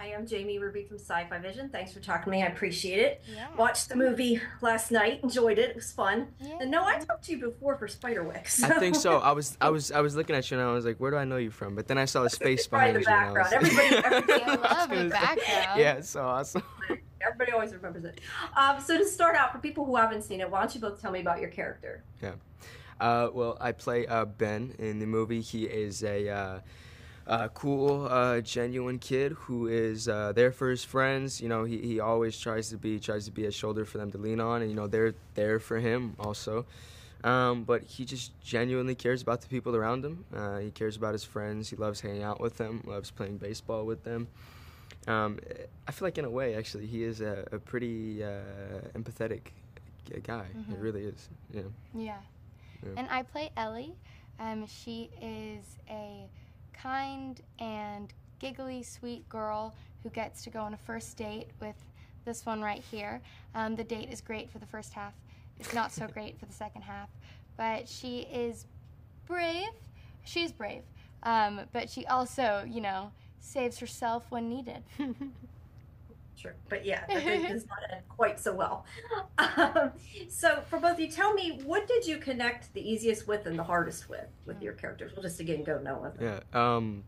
Hi, I'm Jamie Ruby from Sci-Fi Vision. Thanks for talking to me. I appreciate it. Yeah. Watched the movie last night. Enjoyed it. It was fun. Yeah. And no, I talked to you before for Spiderwick. I think so. I was I was I was looking at you and I was like, where do I know you from? But then I saw the space Probably behind the you. and I was background. like- Everybody, everybody, I love gonna the say- background. Yeah, it's so awesome. everybody always remembers it. Um, so to start out, for people who haven't seen it, why don't you both tell me about your character? Uh, well, I play uh, Ben in the movie. He is a uh, uh, cool, uh, genuine kid who is uh, there for his friends. You know, he, he always tries to be tries to be a shoulder for them to lean on, and you know they're there for him also. Um, but he just genuinely cares about the people around him. Uh, he cares about his friends. He loves hanging out with them. Loves playing baseball with them. Um, I feel like in a way, actually, he is a, a pretty uh, empathetic guy. He Mhm. really is. Yeah. Yeah. Yeah. And I play Ellie. Um, she is a kind and giggly, sweet girl who gets to go on a first date with this one right here. Um, the date is great for the first half. It's not so great for the second half. But she is brave. She's brave. Um, but she also, you know, saves herself when needed. Sure, but yeah, that does not end quite so well. Um, so for both of you, tell me what did you connect the easiest with and the hardest with with your characters? We'll just again go no with. Yeah. Um,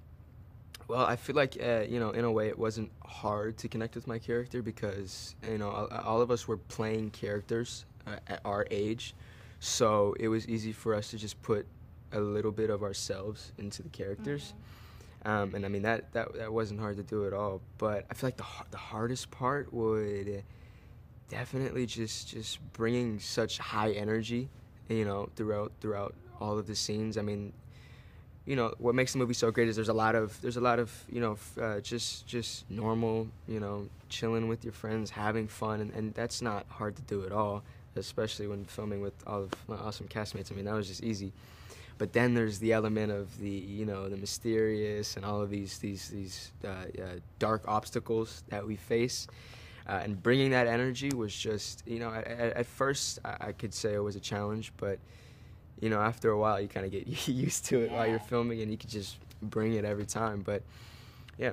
well, I feel like uh, you know, in a way, it wasn't hard to connect with my character because you know, all, all of us were playing characters uh, at our age, so it was easy for us to just put a little bit of ourselves into the characters. Um, and I mean that, that that wasn't hard to do at all. But I feel like the the hardest part would definitely just just bringing such high energy, you know, throughout throughout all of the scenes. I mean, you know, what makes the movie so great is there's a lot of there's a lot of you know uh, just just normal you know chilling with your friends, having fun, and, and that's not hard to do at all. Especially when filming with all of my awesome castmates. I mean, that was just easy but then there's the element of the you know the mysterious and all of these these these uh, uh, dark obstacles that we face. Uh, and bringing that energy was just you know at, at first I, could say it was a challenge but you know after a while you kind of get used to it while you're filming and you can just bring it every time but yeah.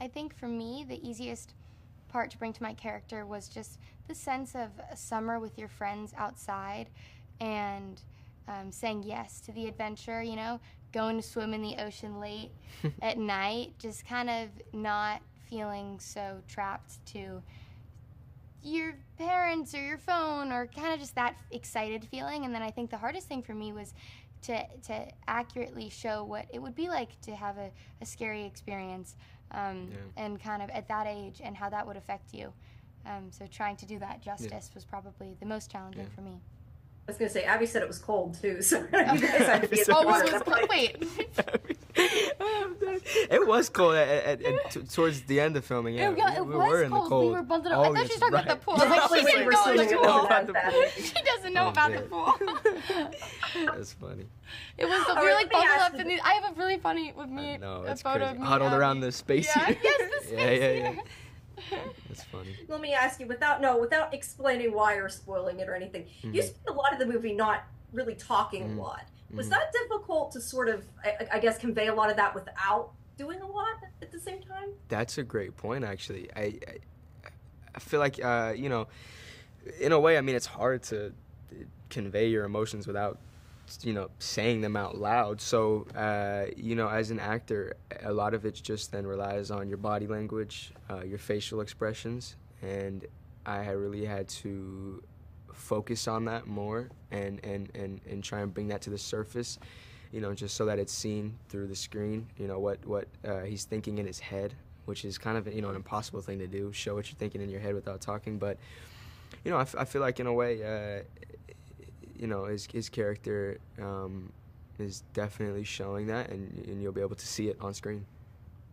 I think for me, the easiest part to bring to my character was just the sense of a summer with your friends outside and um, saying yes to the adventure, you know, going to swim in the ocean late at night, just kind of not feeling so trapped to your parents or your phone or kind of just that excited feeling. And then I think the hardest thing for me was to, to accurately show what it would be like to have a, a scary experience um, Yeah. and kind of at that age and how that would affect you. Um, so trying to do that justice was probably the most challenging Yeah. for me. I was gonna say Abby said it was cold too, so you guys had to be Oh, water. was, That was, wait. it was cold at, at, at, t- towards the end of filming. Yeah, oh, It, yeah, it we, was we were in the cold. cold. We were bundled up. Oh, I thought she was talking right. about the pool. I was like, she we didn't were go in the pool. About the the pool. She doesn't know Oh, about man. the pool. That's funny. It was the, we were like let bundled up in the. I have a really funny with me. I know, a it's photo crazy. of me Huddled Abby. around the space Yeah, heater. yes, the Yeah, space yeah, yeah. heater. That's funny. Let me ask you, without no, without explaining why or spoiling it or anything, you Mhm. spend a lot of the movie not really talking Mhm. a lot. Was Mhm. that difficult to sort of, I, I guess, convey a lot of that without doing a lot at the same time? That's a great point, actually. I, I, I feel like, uh, you know, in a way, I mean, it's hard to convey your emotions without, you know, saying them out loud. So, uh, you know, as an actor, a lot of it just then relies on your body language, uh, your facial expressions, and I really had to focus on that more and, and, and, and try and bring that to the surface you know, just so that it's seen through the screen. You know what what uh, he's thinking in his head, which is kind of you know an impossible thing to do. Show what you're thinking in your head without talking, but you know, I, I feel like in a way, uh, you know, his his character um, is definitely showing that, and and you'll be able to see it on screen.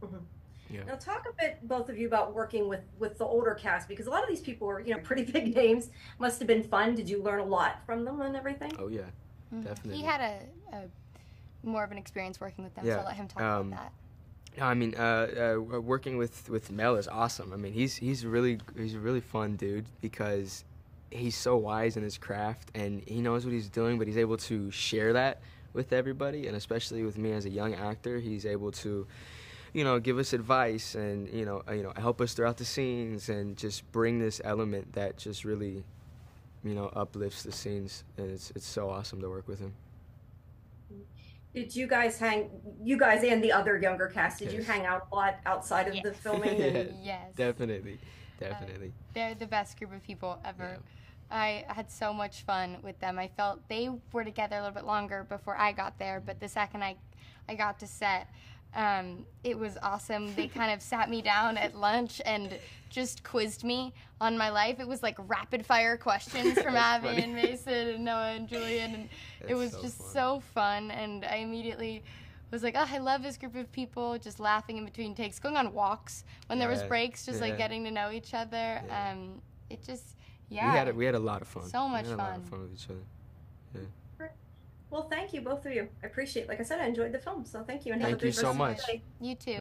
Mhm. Yeah. Now, talk a bit, both of you, about working with with the older cast because a lot of these people are, you know, pretty big names. Must have been fun. Did you learn a lot from them and everything? Oh yeah. Mhm. Definitely. He had a, a more of an experience working with them, so Yeah, I'll let him talk um, about that. No, I mean, uh, uh, working with with Mel is awesome. I mean, he's he's really he's a really fun dude because he's so wise in his craft and he knows what he's doing, but he's able to share that with everybody, and especially with me as a young actor, he's able to you know, give us advice and you know, uh, you know, help us throughout the scenes and just bring this element that just really, you know, uplifts the scenes. And it's it's so awesome to work with him. Did you guys hang, you guys and the other younger cast, did you hang out a lot outside of the filming? Yeah. And, Yes. Definitely, definitely. They're the best group of people ever. Yeah. I had so much fun with them. I felt they were together a little bit longer before I got there, but the second I, I got to set, um, it was awesome. They kind of sat me down at lunch and just quizzed me on my life. It was like rapid fire questions from That's Abby funny. and Mason and Noah and Julian, and it was so just fun. so fun. And I immediately was like, oh, I love this group of people, just laughing in between takes, going on walks when there was breaks, just like getting to know each other. Yeah. Um, it just, yeah. We had a, we had a lot of fun. So much we had a lot of fun. fun with each other. Yeah. well, thank you, both of you. I appreciate, like I said, I enjoyed the film, so thank you and have a Thank you so rest of your much. day. You too.